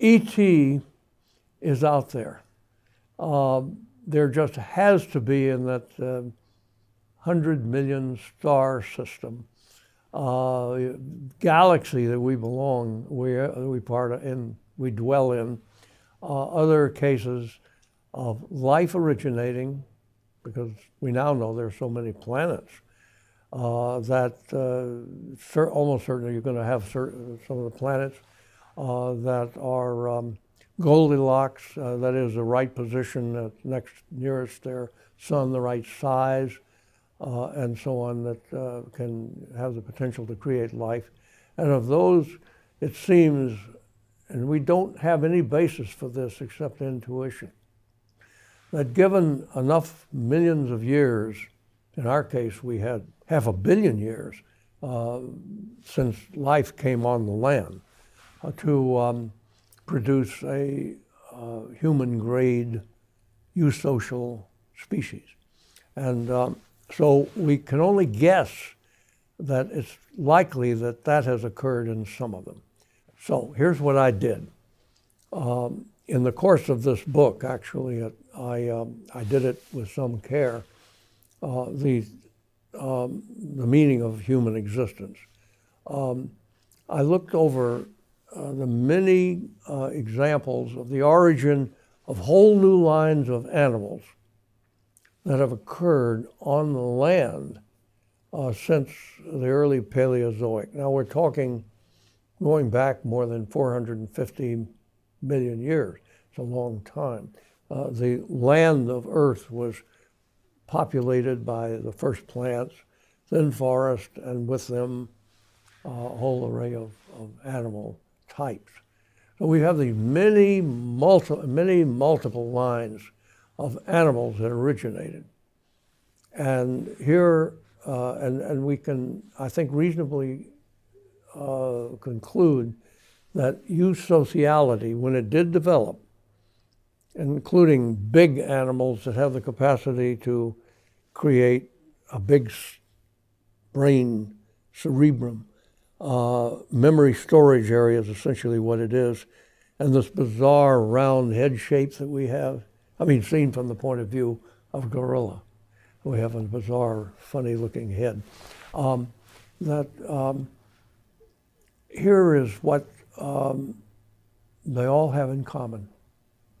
ET is out there. Um, there just has to be in that uh, 100 million star system uh, galaxy that we belong, we, uh, we part of, in, we dwell in. Uh, other cases of life originating, because we now know there are so many planets uh, that uh, almost certainly you're going to have certain, some of the planets uh, that are um, Goldilocks, uh, that is the right position next nearest their sun, the right size, uh, and so on, that uh, can have the potential to create life. And of those, it seems, and we don't have any basis for this except intuition, that given enough millions of years, in our case, we had half a billion years uh, since life came on the land uh, to um, produce a uh, human grade eusocial species. And um, so we can only guess that it's likely that that has occurred in some of them. So here's what I did. Um, in the course of this book, actually, I, um, I did it with some care. Uh, the um, the meaning of human existence. Um, I looked over uh, the many uh, examples of the origin of whole new lines of animals that have occurred on the land uh, since the early Paleozoic. Now we're talking going back more than 450 million years. It's a long time. Uh, the land of Earth was populated by the first plants, then forest, and with them uh, a whole array of, of animal types. So we have these many, multi, many multiple lines of animals that originated. And here, uh, and, and we can, I think, reasonably uh, conclude that eusociality, when it did develop, including big animals that have the capacity to create a big brain cerebrum. Uh, memory storage area is essentially what it is. And this bizarre round head shape that we have, I mean, seen from the point of view of gorilla, we have a bizarre, funny looking head. Um, that um, here is what um, they all have in common.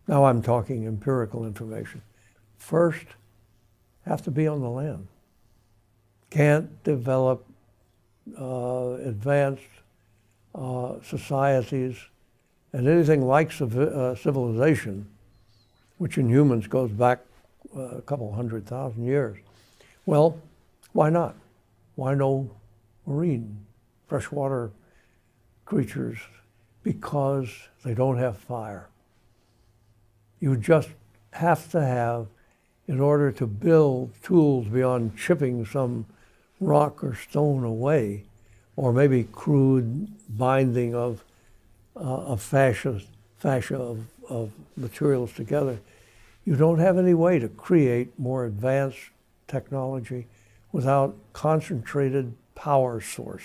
Now I'm talking empirical information. First, have to be on the land. Can't develop advanced uh, societies and anything like uh, civilization, which in humans goes back uh, a couple hundred thousand years. Well, why not? Why no marine, freshwater creatures? Because they don't have fire. You just have to have, in order to build tools beyond chipping some rock or stone away, or maybe crude binding of, uh, of fascia, fascia of, of materials together, you don't have any way to create more advanced technology without concentrated power source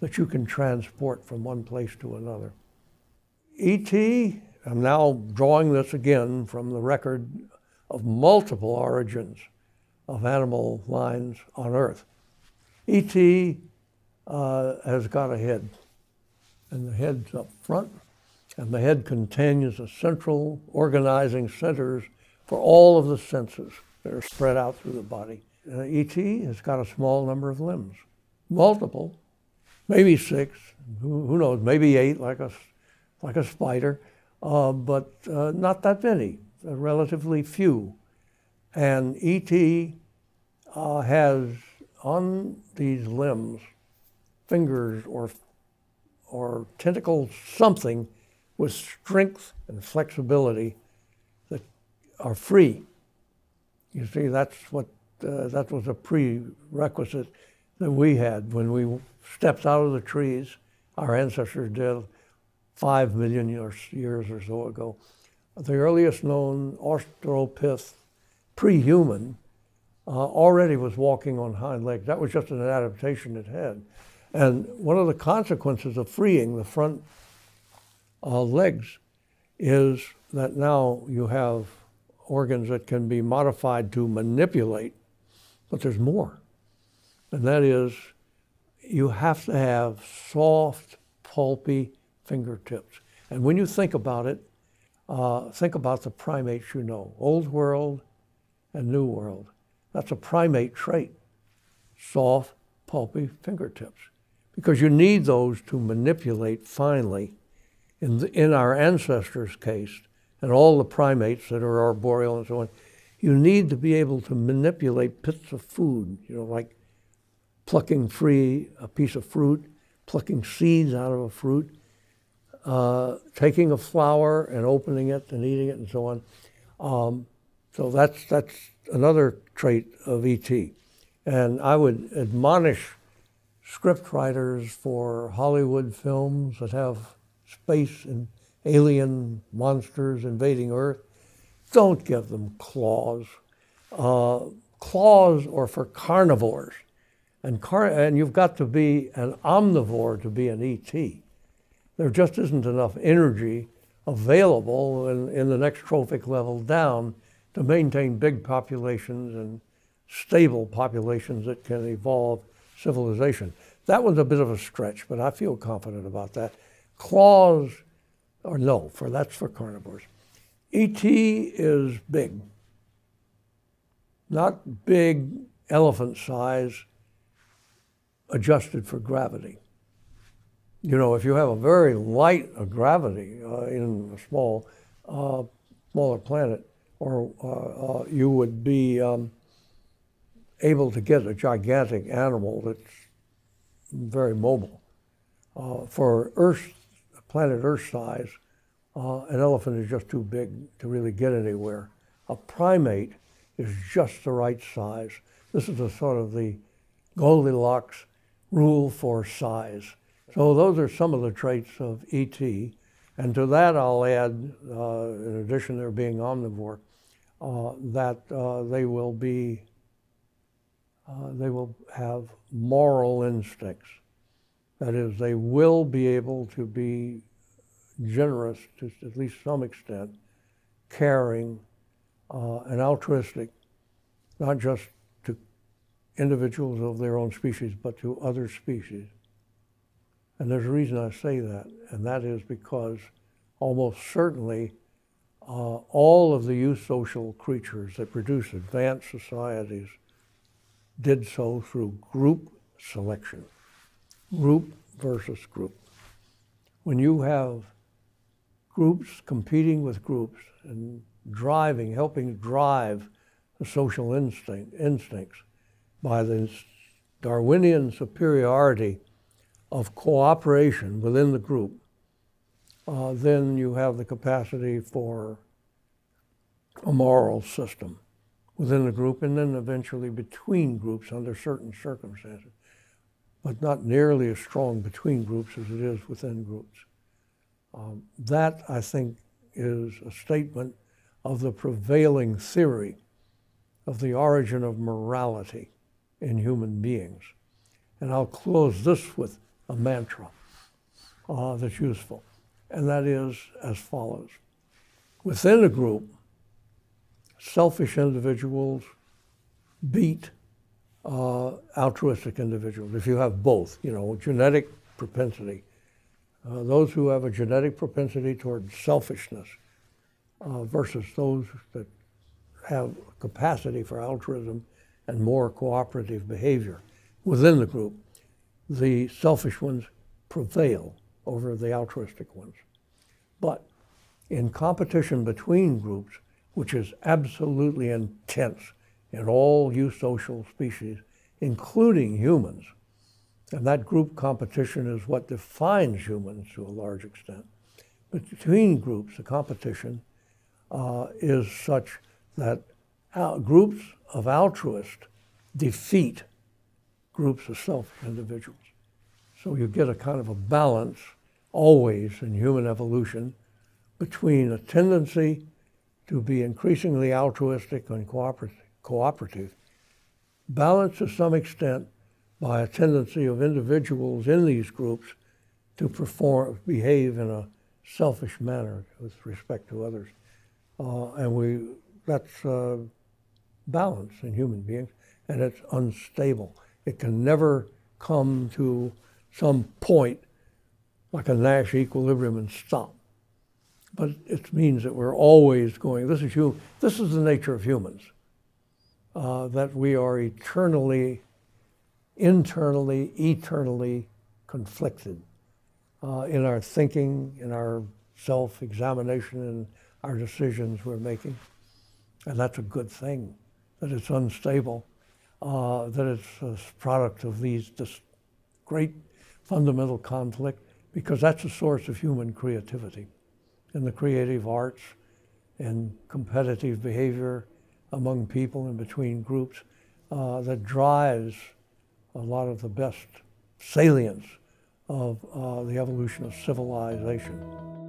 that you can transport from one place to another. ET I'm now drawing this again from the record of multiple origins of animal lines on Earth. ET uh, has got a head, and the head's up front, and the head contains the central organizing centers for all of the senses that are spread out through the body. Uh, ET has got a small number of limbs, multiple, maybe six, who, who knows, maybe eight, like a, like a spider uh, but uh, not that many, relatively few. And ET uh, has on these limbs fingers or, or tentacles, something with strength and flexibility that are free. You see, that's what uh, that was a prerequisite that we had when we stepped out of the trees. Our ancestors did five million years, years or so ago. The earliest known Australopith pre-human uh, already was walking on hind legs. That was just an adaptation it had. And one of the consequences of freeing the front uh, legs is that now you have organs that can be modified to manipulate, but there's more. And that is you have to have soft, pulpy fingertips. And when you think about it, uh, think about the primates you know Old World and New World. That's a primate trait soft, pulpy fingertips. Because you need those to manipulate finely. In, the, in our ancestors' case, and all the primates that are arboreal and so on, you need to be able to manipulate bits of food, you know, like plucking free a piece of fruit, plucking seeds out of a fruit, uh, taking a flower and opening it and eating it and so on. Um, so that's, that's another trait of ET. And I would admonish script writers for Hollywood films that have space and alien monsters invading Earth, don't give them claws. Uh, claws are for carnivores. And, car- and you've got to be an omnivore to be an ET. There just isn't enough energy available in, in the next trophic level down to maintain big populations and stable populations that can evolve civilization. That was a bit of a stretch, but I feel confident about that. Claws, or no, for that's for carnivores. ET is big, not big elephant size, adjusted for gravity. You know, if you have a very light gravity uh, in a small, uh, smaller planet, or uh, uh, you would be um, able to get a gigantic animal that's very mobile. Uh, for Earth, planet Earth size, an elephant is just too big to really get anywhere. A primate is just the right size. This is a sort of the Goldilocks rule for size. So those are some of the traits of ET. And to that I'll add, uh, in addition to their being omnivore, that uh, they will be uh, they will have moral instincts. That is, they will be able to be generous to at least some extent, caring, uh, and altruistic, not just to individuals of their own species, but to other species. And there's a reason I say that, and that is because almost certainly uh, all of the eusocial creatures that produce advanced societies did so through group selection, group versus group. When you have groups competing with groups and driving, helping drive the social instinct, instincts by the Darwinian superiority of cooperation within the group, uh, then you have the capacity for a moral system within the group and then eventually between groups under certain circumstances, but not nearly as strong between groups as it is within groups. Um, that, I think, is a statement of the prevailing theory of the origin of morality in human beings. And I'll close this with a mantra uh, that's useful, and that is as follows. Within a group, selfish individuals beat uh, altruistic individuals. If you have both, you know, genetic propensity, uh, those who have a genetic propensity toward selfishness uh, versus those that have capacity for altruism and more cooperative behavior within the group, the selfish ones prevail over the altruistic ones. But in competition between groups, which is absolutely intense in all eusocial species, including humans. And that group competition is what defines humans to a large extent. Between groups, the competition uh, is such that groups of altruists defeat groups of selfish individuals. So you get a kind of a balance always in human evolution between a tendency to be increasingly altruistic and cooperative, balanced to some extent by a tendency of individuals in these groups to perform, behave in a selfish manner with respect to others. Uh, and we, that's uh, balance in human beings, and it's unstable. It can never come to some point like a Nash equilibrium and stop. But it means that we're always going, this is, hum- this is the nature of humans, uh, that we are eternally, internally, eternally conflicted uh, in our thinking, in our self examination, in our decisions we're making. And that's a good thing, that it's unstable, uh, that it's a product of these great fundamental conflict, because that's a source of human creativity in the creative arts and competitive behavior among people and between groups uh, that drives a lot of the best salience of uh, the evolution of civilization.